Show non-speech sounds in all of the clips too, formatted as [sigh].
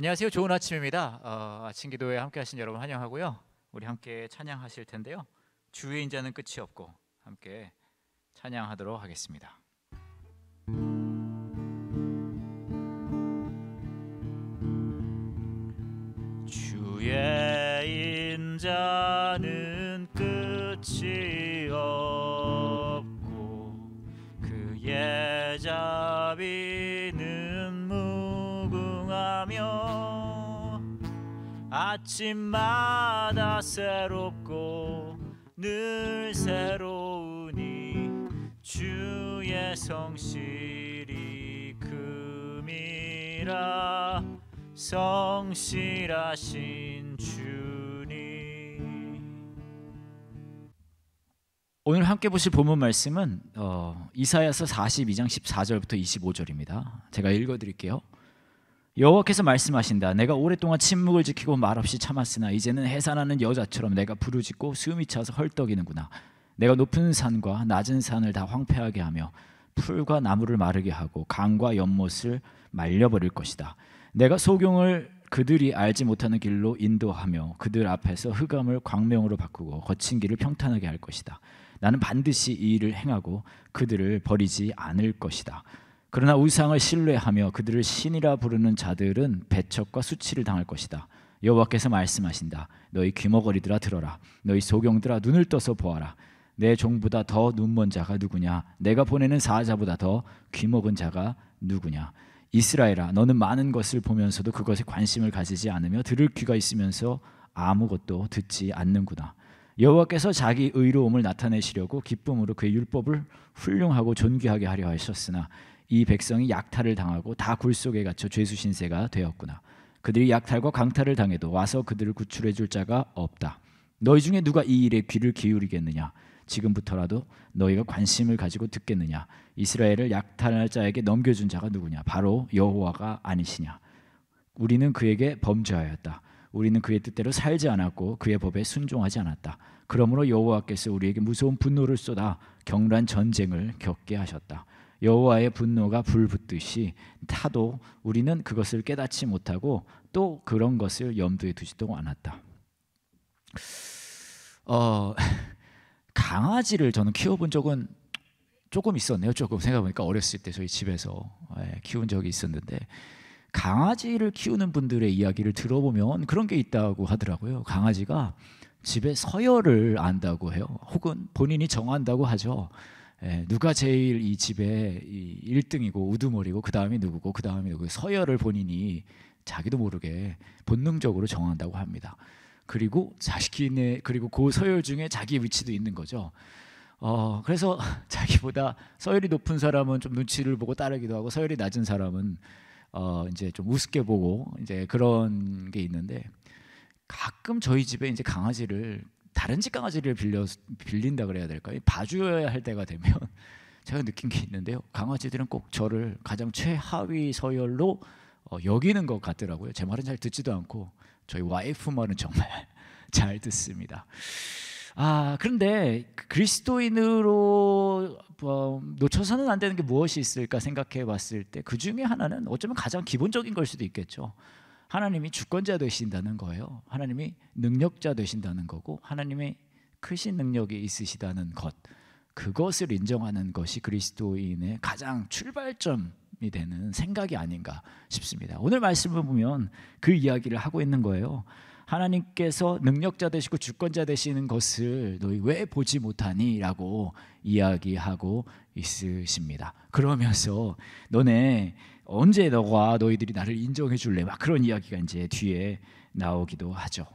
안녕하세요. 좋은 아침입니다. 어, 아침 기도에 함께 하신 여러분 환영하고요. 우리 함께 찬양하실 텐데요. 주의 인자는 끝이 없고 함께 찬양하도록 하겠습니다. 주의 인자는 끝이 없고 그의 자비 아침마다 새롭고 늘 새로우니 주의 성실이 금이라 성실하신 주님 오늘 함께 보실 본문 말씀은 어, 이사야서 42장 14절부터 25절입니다. 제가 읽어드릴게요. 여호와께서 말씀하신다. 내가 오랫동안 침묵을 지키고 말없이 참았으나 이제는 해산하는 여자처럼 내가 부르짖고 숨이 차서 헐떡이는구나. 내가 높은 산과 낮은 산을 다 황폐하게 하며 풀과 나무를 마르게 하고 강과 연못을 말려버릴 것이다. 내가 소경을 그들이 알지 못하는 길로 인도하며 그들 앞에서 흑암을 광명으로 바꾸고 거친 길을 평탄하게 할 것이다. 나는 반드시 이 일을 행하고 그들을 버리지 않을 것이다. 그러나 우상을 신뢰하며 그들을 신이라 부르는 자들은 배척과 수치를 당할 것이다. 여호와께서 말씀하신다. 너희 귀머거리들아 들어라. 너희 소경들아 눈을 떠서 보아라. 내 종보다 더 눈먼 자가 누구냐? 내가 보내는 사자보다 더 귀먹은 자가 누구냐? 이스라엘아 너는 많은 것을 보면서도 그것에 관심을 가지지 않으며 들을 귀가 있으면서 아무것도 듣지 않는구나. 여호와께서 자기 의로움을 나타내시려고 기쁨으로 그의 율법을 훌륭하고 존귀하게 하려 하셨으나 이 백성이 약탈을 당하고 다 굴 속에 갇혀 죄수 신세가 되었구나. 그들이 약탈과 강탈을 당해도 와서 그들을 구출해 줄 자가 없다. 너희 중에 누가 이 일에 귀를 기울이겠느냐? 지금부터라도 너희가 관심을 가지고 듣겠느냐? 이스라엘을 약탈할 자에게 넘겨준 자가 누구냐? 바로 여호와가 아니시냐? 우리는 그에게 범죄하였다. 우리는 그의 뜻대로 살지 않았고 그의 법에 순종하지 않았다. 그러므로 여호와께서 우리에게 무서운 분노를 쏟아 경란 전쟁을 겪게 하셨다. 여호와의 분노가 불붙듯이 타도 우리는 그것을 깨닫지 못하고 또 그런 것을 염두에 두지도 않았다. 어, [laughs] 강아지를 저는 키워본 적은 조금 있었네요. 조금 생각해보니까 어렸을 때 저희 집에서 예, 키운 적이 있었는데 강아지를 키우는 분들의 이야기를 들어보면 그런 게 있다고 하더라고요. 강아지가 집에 서열을 안다고 해요. 혹은 본인이 정한다고 하죠. 예, 누가 제일 이 집에 이 1등이고 우두머리고 그 다음이 누구고 그 다음이 누구 서열을 본인이 자기도 모르게 본능적으로 정한다고 합니다. 그리고 자식이 그리고 그 서열 중에 자기 위치도 있는 거죠. 어, 그래서 [laughs] 자기보다 서열이 높은 사람은 좀 눈치를 보고 따르기도 하고 서열이 낮은 사람은 어, 이제 좀 우습게 보고 이제 그런 게 있는데 가끔 저희 집에 이제 강아지를 다른 집 강아지를 빌려 빌린다 그래야 될까요? 봐줘야 할 때가 되면 [laughs] 제가 느낀 게 있는데요. 강아지들은 꼭 저를 가장 최하위 서열로 어, 여기는 것 같더라고요. 제 말은 잘 듣지도 않고 저희 와이프 말은 정말 [laughs] 잘 듣습니다. 아 그런데 그리스도인으로 어, 놓쳐서는 안 되는 게 무엇이 있을까 생각해 봤을 때 그 중에 하나는 어쩌면 가장 기본적인 걸 수도 있겠죠. 하나님이 주권자 되신다는 거예요. 하나님이 능력자 되신다는 거고 하나님의 크신 능력이 있으시다는 것. 그것을 인정하는 것이 그리스도인의 가장 출발점이 되는 생각이 아닌가 싶습니다. 오늘 말씀을 보면 그 이야기를 하고 있는 거예요. 하나님께서 능력자 되시고 주권자 되시는 것을 너희 왜 보지 못하니라고 이야기하고 있으십니다. 그러면서 너네 언제 너가 너희들이 나를 인정해 줄래? 막 그런 이야기가 이제 뒤에 나오기도 하죠.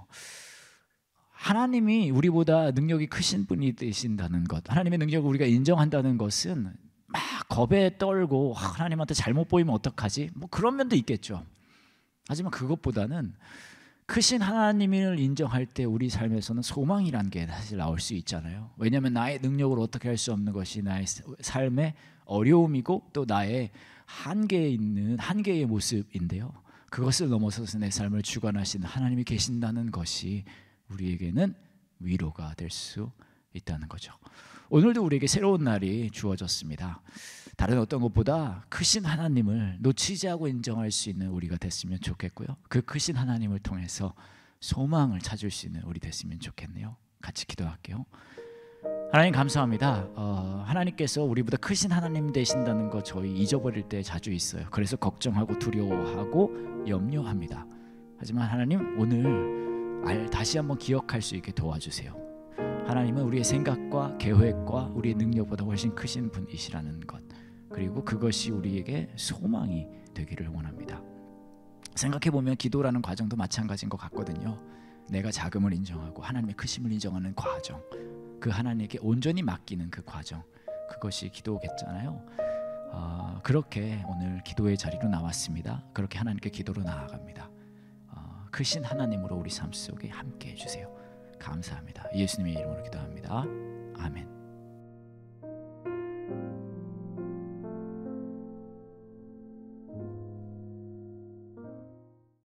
하나님이 우리보다 능력이 크신 분이 되신다는 것, 하나님의 능력을 우리가 인정한다는 것은 막 겁에 떨고 하나님한테 잘못 보이면 어떡하지? 뭐 그런 면도 있겠죠. 하지만 그것보다는 크신 하나님을 인정할 때 우리 삶에서는 소망이란 게 사실 나올 수 있잖아요. 왜냐하면 나의 능력으로 어떻게 할 수 없는 것이 나의 삶의 어려움이고 또 나의 한계에 있는 한계의 모습인데요. 그것을 넘어서서 내 삶을 주관하시는 하나님이 계신다는 것이 우리에게는 위로가 될 수 있다는 거죠. 오늘도 우리에게 새로운 날이 주어졌습니다. 다른 어떤 것보다 크신 하나님을 놓치지 않고 인정할 수 있는 우리가 됐으면 좋겠고요. 그 크신 하나님을 통해서 소망을 찾을 수 있는 우리 됐으면 좋겠네요. 같이 기도할게요. 하나님 감사합니다. 어, 하나님께서 우리보다 크신 하나님 되신다는 거 저희 잊어버릴 때 자주 있어요. 그래서 걱정하고 두려워하고 염려합니다. 하지만 하나님 오늘 알, 다시 한번 기억할 수 있게 도와주세요. 하나님은 우리의 생각과 계획과 우리의 능력보다 훨씬 크신 분이시라는 것 그리고 그것이 우리에게 소망이 되기를 원합니다. 생각해 보면 기도라는 과정도 마찬가지인 것 같거든요. 내가 자금을 인정하고 하나님의 크심을 인정하는 과정, 그 하나님께 온전히 맡기는 그 과정, 그것이 기도겠잖아요. 어, 그렇게 오늘 기도의 자리로 나왔습니다. 그렇게 하나님께 기도로 나아갑니다. 어, 크신 하나님으로 우리 삶 속에 함께 해주세요. 감사합니다. 예수님의 이름으로 기도합니다. 아멘.